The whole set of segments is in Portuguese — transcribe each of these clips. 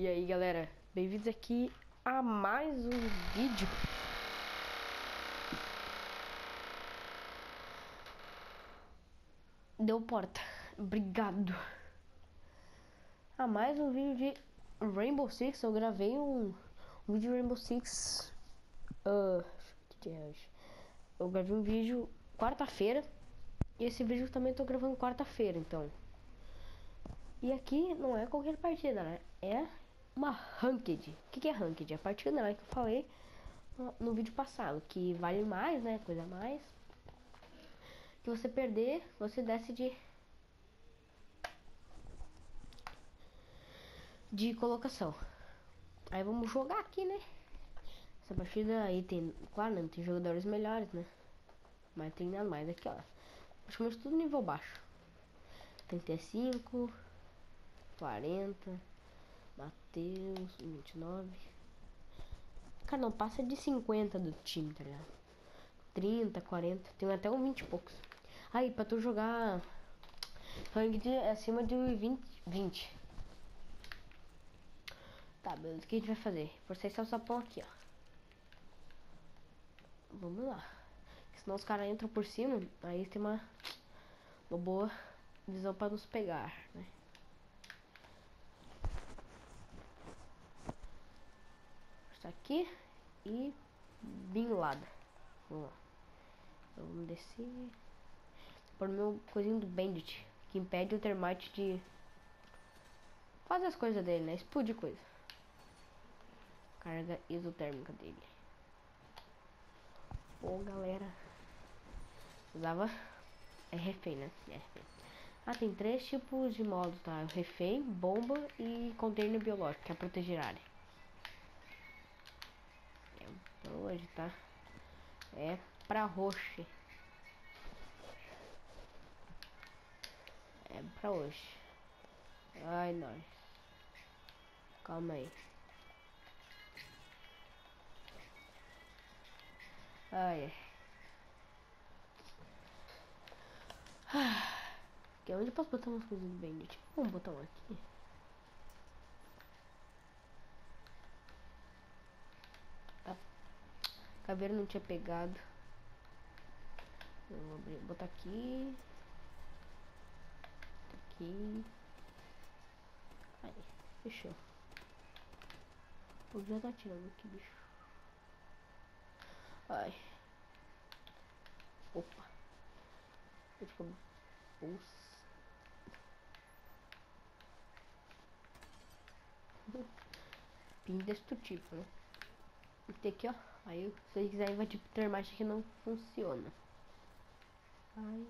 E aí galera, bem-vindos aqui a mais um vídeo. Deu porta, obrigado. A mais um vídeo de Rainbow Six, eu gravei um, um vídeo de Rainbow Six uh, que dia é hoje? Eu gravei um vídeo quarta-feira. E esse vídeo também tô gravando quarta-feira, então. E aqui não é qualquer partida, né? É uma ranked. O que, que é ranked? É a partida né, que eu falei no, vídeo passado, que vale mais, né? Coisa mais. Que você perder, você desce de de colocação. Aí vamos jogar aqui, né? Essa partida aí tem, claro, não né, tem jogadores melhores, né? Mas tem nada mais aqui, ó. Praticamente tudo nível baixo. 35 40. Matheus, 29. Cara, não passa de 50 do time, tá ligado? 30, 40. Tem até um 20 e poucos. Aí, pra tu jogar rank acima de 20. 20. Tá, beleza. O que a gente vai fazer? Processar o sapão aqui, ó. Vamos lá. Senão os caras entram por cima, aí tem uma, uma boa visão pra nos pegar, né? Isso aqui e Bin Laden. Vamos lá. Vamos descer. Por meu coisinho do Bandit, que impede o Termite de fazer as coisas dele, né? Explodir coisa. Carga isotérmica dele. Pô, galera. Usava. É refém, né? É refém. Ah, tem três tipos de modo, tá? Refém, bomba e container biológico, que é proteger área. Hoje, tá? É pra roxo. É pra hoje. Ai, nós. Calma aí. Ai, Ah, aqui, onde eu posso botar umas coisas bem? Tipo, vamos botar um aqui. Caveira não tinha pegado. vou botar aqui. Aqui. Aí, fechou. O já tá tirando aqui, bicho. Ai. Opa. Deixa eu bolsa. Pin destrutivo, né? Tem aqui, ó. Aí, se você quiser invadir termite que não funciona. Ai.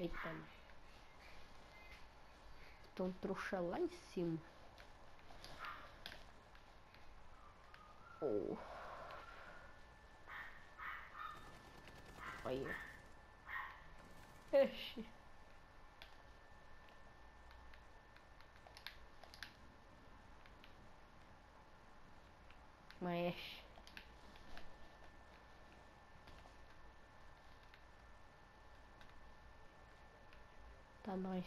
Eita. Tem um trouxa lá em cima. Oh. Olha. Ixi. Mas... Tá nóis.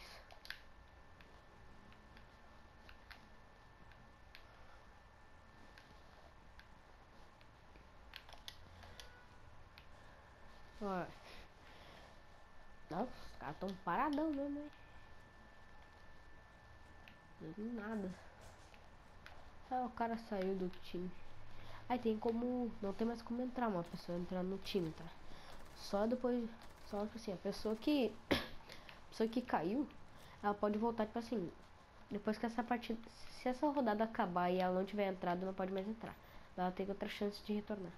Ó. Nossa, os caras tão paradão mesmo, hein? Nada. Ah, o cara saiu do time. Aí tem como. Não tem mais como entrar uma pessoa entrar no time, tá? Só depois. Só tipo assim, a pessoa que. A pessoa que caiu, ela pode voltar, tipo assim. Depois que essa partida. Se essa rodada acabar e ela não tiver entrado, não pode mais entrar. Ela tem outra chance de retornar.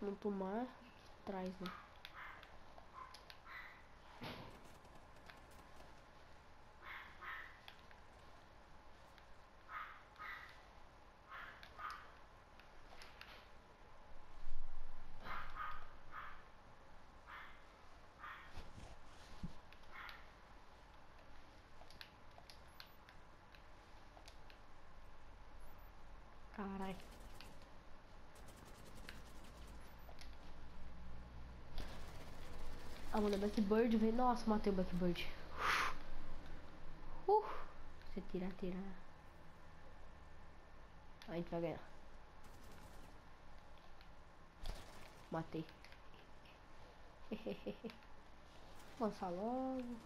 Não tomar traz, né? Ah, mano, Backbird, velho. Nossa, matei o Backbird. Uh, você tirar, tirar. A gente vai ganhar. Matei. Lança logo.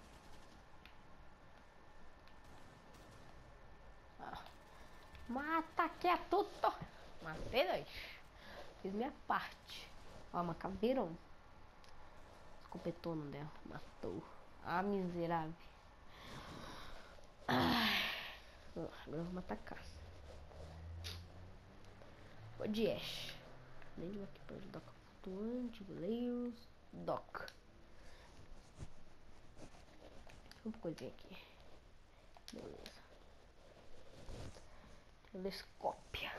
Ah. Mata que é tudo. Matei dois. Fiz minha parte. Ó, uma caveirão. Escopetona dela. Matou. Ah, miserável. Ai. Agora vamos atacar. O de Ash. Nem aqui para ajudar com flutuante, goleiros, doc. Uma coisinha aqui. Beleza. Telescópia.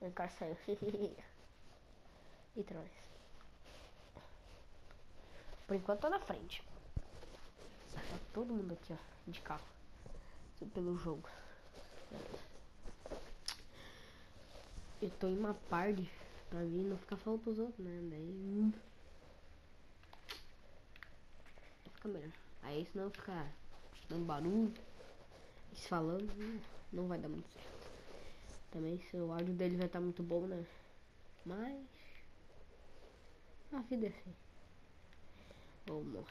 Vem cá, saiu. e traz. Por enquanto tá na frente. Tá todo mundo aqui, ó, de carro. Pelo jogo. Eu tô em uma party pra mim não ficar falando pros outros, né? Daí. Fica melhor. Aí senão ficar dando barulho, eles falando, não vai dar muito certo. Também se o áudio dele vai estar tá muito bom, né? Mas. A vida é assim. Vamos.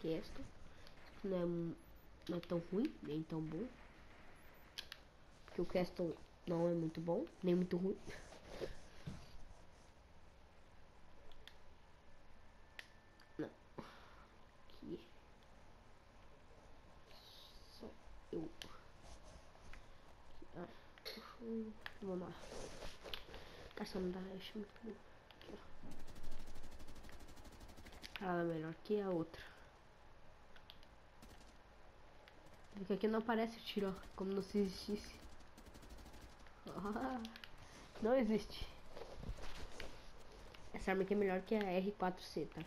Que esta não é não é tão ruim, nem tão bom. Porque o Castle não é muito bom, nem muito ruim. Não. Aqui. Só eu. Ah, vamos lá. Caçando da muito bom. Ela é melhor que a outra. Porque aqui não aparece o tiro, ó, como não se existisse. não existe. Essa arma aqui é melhor que a R4C, tá?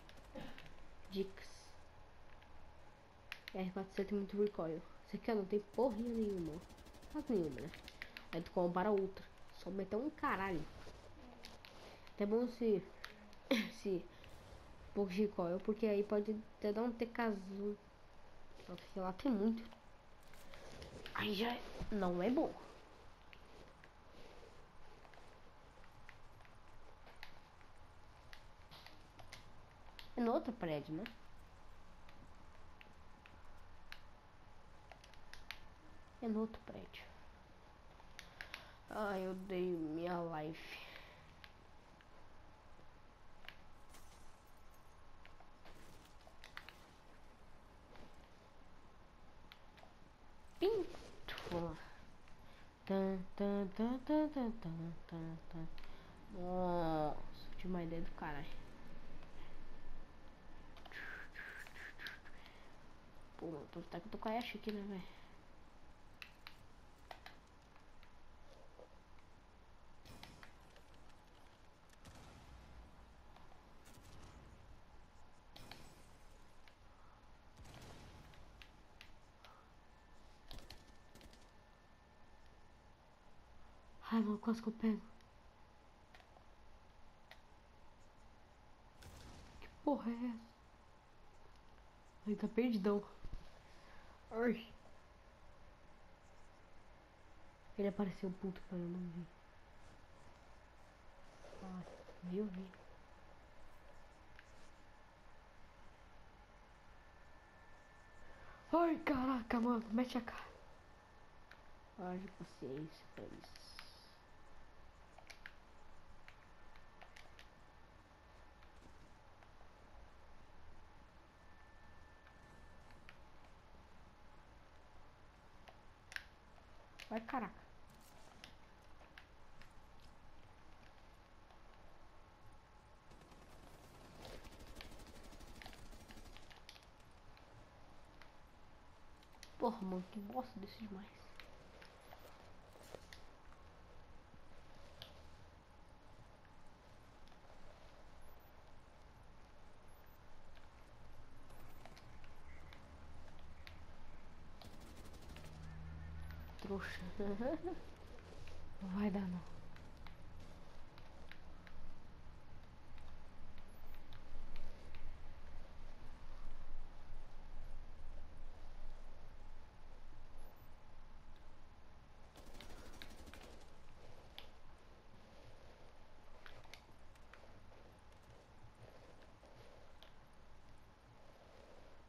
Dicas. A R4C tem muito recoil. Essa aqui ó, não tem porrinha nenhuma. Quase nenhuma, né? Aí tu compara outra. Só meter um caralho. Até bom se... se... Recoil, porque aí pode até dar um TKZU. Só que lá tem muito. Aí já não é bom. É no outro prédio, né? É no outro prédio. Ai, eu dei minha life. Tan, tan, tan, tan, tan, tan, tan. Nossa, tive uma ideia do caralho. Pô, tá que eu tô com a Ash aqui, né, velho? Ai, mano, quase que eu pego. Que porra é essa? Ai, tá perdidão. Ai. Ele apareceu puto pra eu não ver. Ah, viu, vi. Ai, caraca, mano, mete a cara. Haja paciência pra isso. Vai, caraca. Porra, mano, que bosta desse demais. Trouxa. Não vai dar não.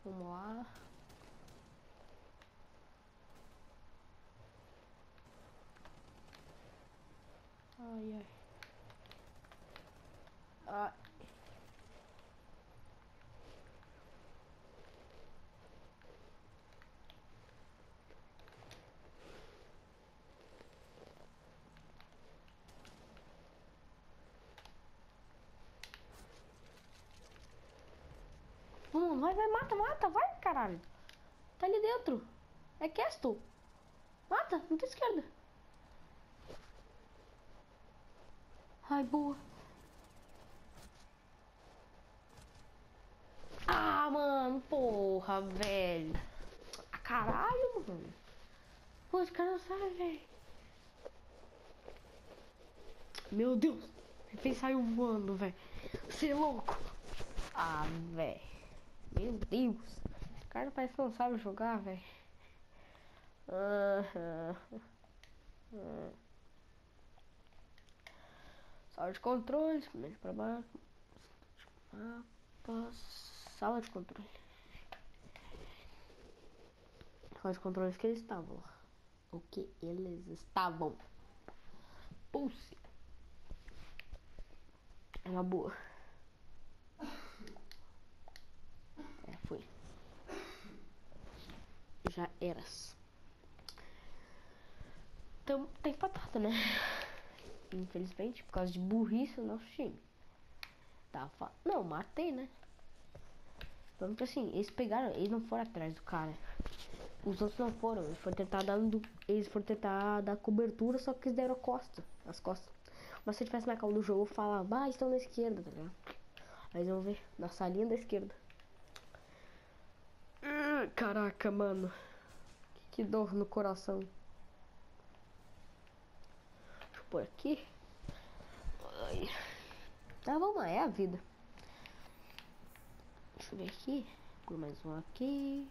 Vamos lá. Ai, ai. Ai. Vai, vai, mata, mata, vai, caralho. Tá ali dentro. É Castle. Mata, não tem esquerda. Ai, boa. Ah, mano, porra, velho. Ah, caralho, mano. Pô, esse cara não velho. Meu Deus. Ele saiu voando, velho. Você é louco. Ah, velho. Meu Deus. Esse cara parece que não sabe jogar, velho. Sala de controle, primeiro para baixo. Mapas. Sala de controle. De controle que eles estavam. O que eles estavam. Pulse. É uma boa. Já eras. Então, tem patata, né? Infelizmente, por causa de burrice, o nosso time. Tá, fa... Não, matei, né? Vamos assim, eles pegaram, eles não foram atrás do cara. Os outros não foram, eles foram tentar dar, eles foram tentar dar cobertura, só que eles deram a costa, as costas. Mas se tivesse marcado no jogo, eu falava, ah, estão na esquerda, tá ligado? Aí vão ver, na salinha da esquerda. Caraca, mano. Que dor no coração. Deixa eu pôr aqui. Ai. Ah, vamos lá, é a vida. Deixa eu ver aqui. Por mais um aqui.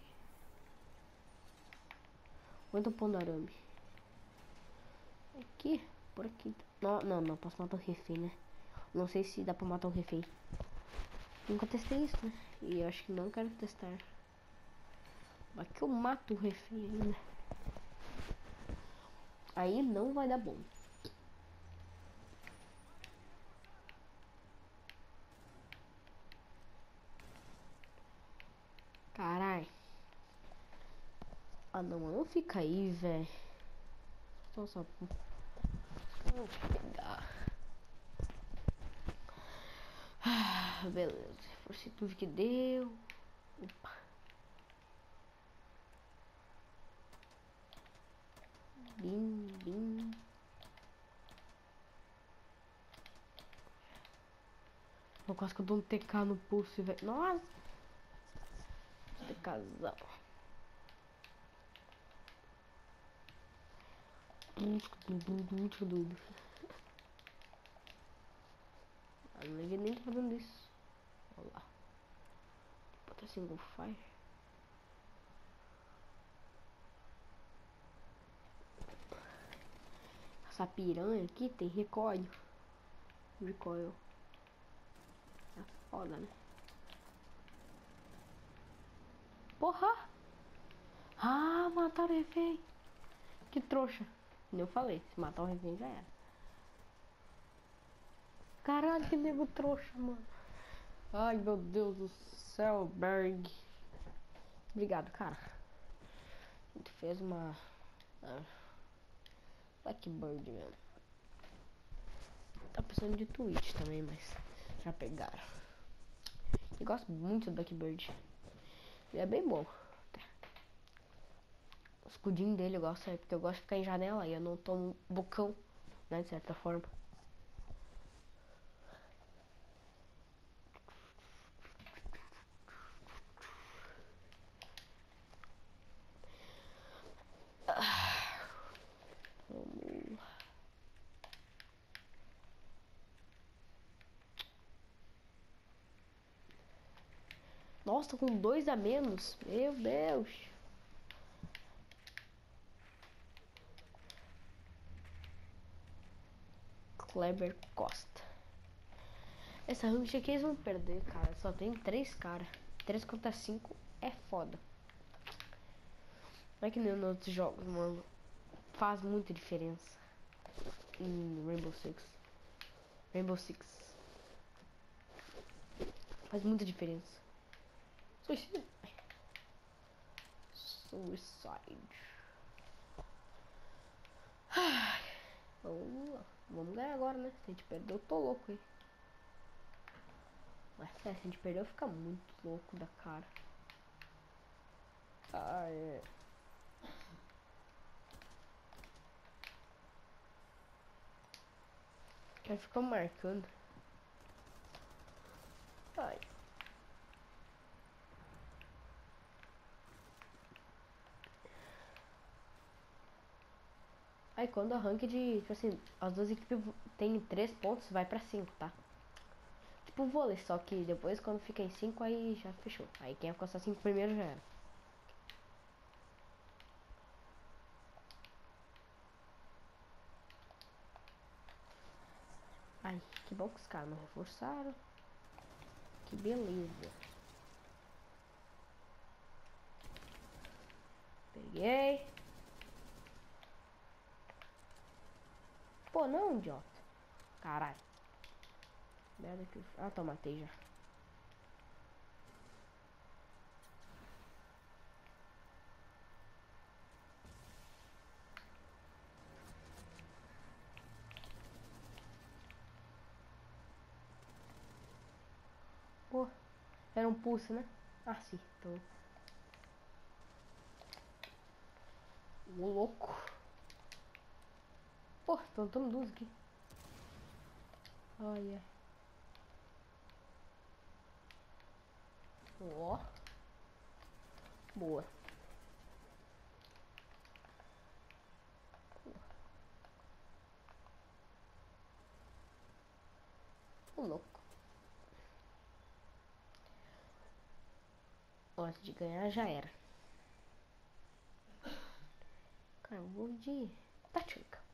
Quanto pão do arame? Aqui, por aqui. Não, não, não, posso matar o refém, né? Não sei se dá pra matar o refém. Nunca testei isso, né? E eu acho que não quero testar. Vai que eu mato o refém ainda. Aí não vai dar bom. Carai. Ah não, não fica aí, velho. Só só. Vou pegar. Ah, beleza. Forcei tudo que deu. Opa. Bim, bim. Eu quase que eu dou um TK no pulso, velho. Nossa! TKzão. Eu não liguei nem tá fazendo isso. Olha lá. Bota single fire. Essa piranha aqui tem recoil. Recoil. É foda, né? Porra! Ah, mataram o refém. Que trouxa. Eu falei, se matar o refém já era. Caralho, que nego trouxa, mano. Ai, meu Deus do céu, Berg. Obrigado, cara. Gente fez uma... Ah, Blackbird mesmo. Tá precisando de Twitch também, mas já pegaram. Eu gosto muito do Blackbird. Ele é bem bom. O escudinho dele eu gosto, é porque eu gosto de ficar em janela e eu não tomo bocão, né, de certa forma. Tô com dois a menos. Meu Deus. Kleber Costa. Essa ranked aqui eles vão perder, cara. Só tem três caras. Três contra cinco é foda. Não é que nem nos outros jogos, mano. Faz muita diferença. Em Rainbow Six. Rainbow Six. Faz muita diferença. Suicide. Suicide. Vamos lá. Vamos ganhar agora, né? Se a gente perder, eu tô louco aí. Mas é, se a gente perder, eu ficar muito louco da cara. Ah, é. Vai ficar marcando. Ai. Aí quando a rank de, tipo assim, as duas equipes tem 3 pontos, vai pra 5, tá? Tipo vôlei, só que depois quando fica em 5 aí já fechou. Aí quem alcançar 5 primeiro já era. Ai, que bom que os caras não reforçaram. Que beleza. Peguei. Pô, não, idiota. Caralho. Merda que... Ah, tá, matei já. Pô, era um pulso, né? Ah, sim. O louco. Estão tão duas aqui. Olha. Ó. Boa. O louco. Antes de ganhar já era. Cara, eu vou de tática.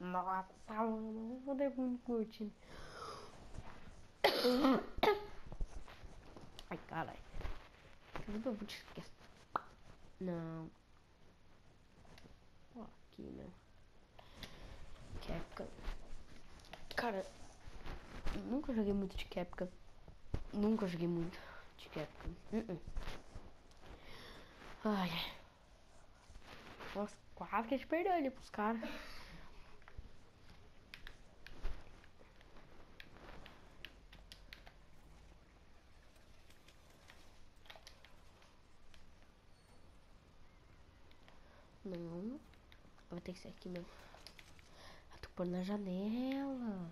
Nossa, mano, vou dar muito com o time. Ai, caralho. Eu vou te esquecer. Não. Aqui, né? Capcom. Cara, nunca joguei muito de Capcom. Nunca joguei muito de Capcom. Uh -uh. Ai. Nossa, quase que a gente perdeu ali pros caras. Não. Ter que ser aqui mesmo. Eu tô pondo na janela.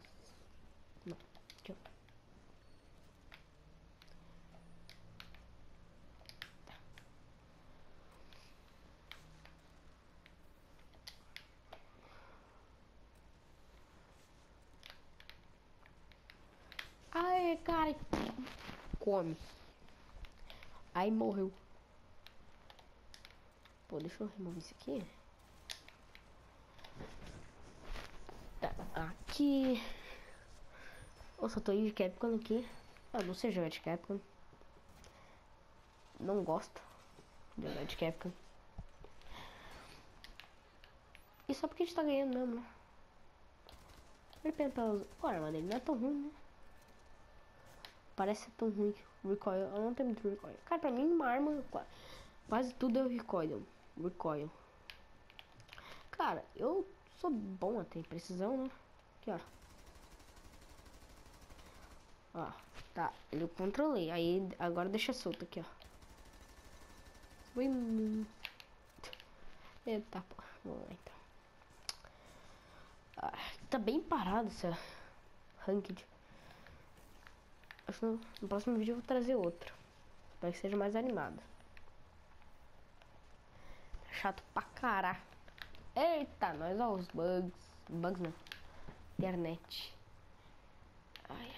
Não. Aqui, ó. Ai, cara. Come. Aí morreu. Pô, deixa eu remover isso aqui. Aqui. Eu só tô indo de Capcom aqui. Ah, não sei jogar de Capcom. Não gosto de jogar de Capcom. E só porque a gente tá ganhando mesmo, né? Ele pensa os... Olha, mano, ele não é tão ruim, né? Parece tão ruim. Recoil, eu não tenho muito recoil. Cara, pra mim, uma arma, quase tudo é o recoil recoil. Cara, eu sou bom até em precisão, né? Aqui, ó. Ó, tá, eu controlei. Aí, agora deixa solto aqui, ó. Eita, pô. Vamos lá, então. Ah, tá bem parado essa ranked. Acho que no, no próximo vídeo eu vou trazer outro. Para que seja mais animado chato pra caralho. Eita, nós, ó, os bugs. Bugs não. Internet. Ai,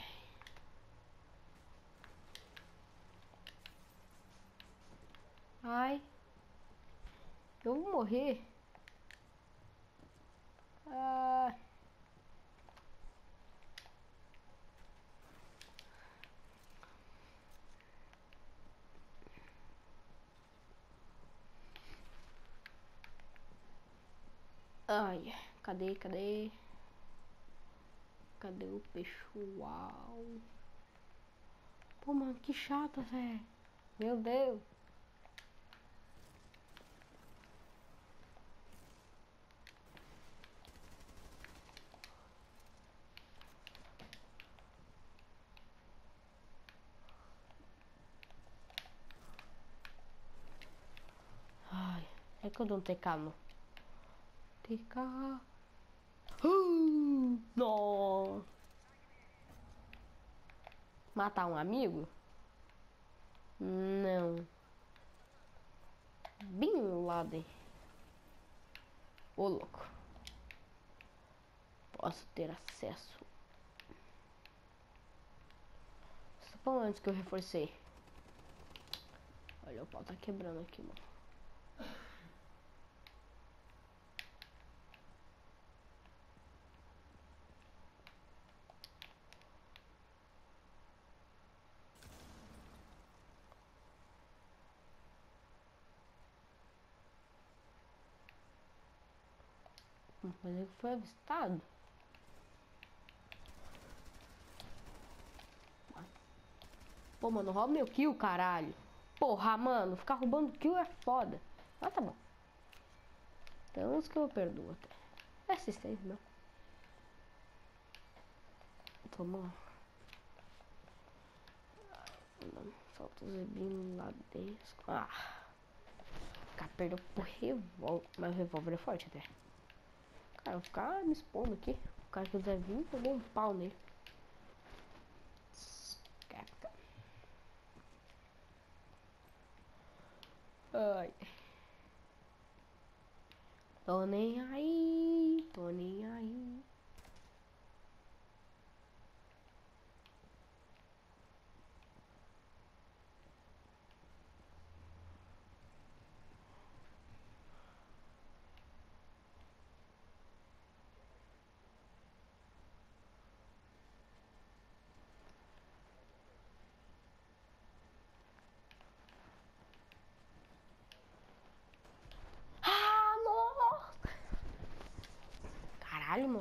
ai. Ai. Eu vou morrer. Ai. Ai, cadê, cadê? Cadê o pessoal? Pô, mano, que chata, velho. Meu Deus. Ai, é que eu dou um no. TK. Não. Matar um amigo? Não. Bin Laden. Ô louco. Posso ter acesso. Só antes que eu reforcei. Olha, o pau tá quebrando aqui, mano. Mas ele foi avistado. Pô, mano, rouba meu kill, caralho. Porra, mano, ficar roubando kill é foda. Mas tá bom. Tem uns que eu perdoo até. É assistência, não. Vamos lá. Falta o zebinho lá dentro. Ah. Cara perdeu pro revólver. Mas o revólver é forte até. Cara, ficar me expondo aqui. O cara quiser vir, eu dou um pau nele. Ai. Tô nem aí, tô nem aí.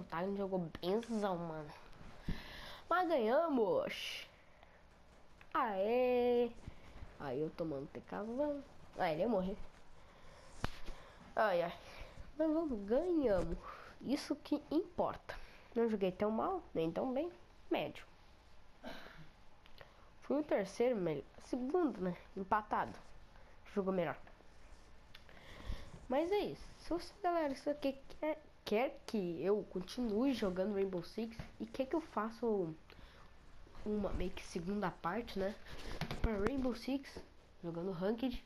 Caralho, meu Time jogou benzão, mano. Mas ganhamos. Aê. Aí eu tomando TKzão. Ah, ele ia morrer. Ai, ai. Mas vamos, ganhamos. Isso que importa. Não joguei tão mal, nem tão bem. Médio. Fui o terceiro, melhor. Segundo, né? Empatado. Jogou melhor. Mas é isso. Se você, galera, isso aqui quer quer que eu continue jogando Rainbow Six e quer que eu faça uma meio que segunda parte, né? Para Rainbow Six, jogando Ranked.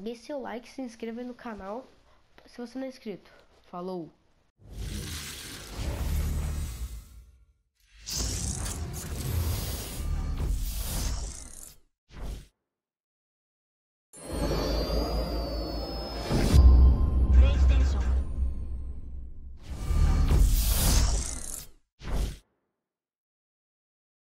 Dê seu like, se inscreva no canal se você não é inscrito. Falou!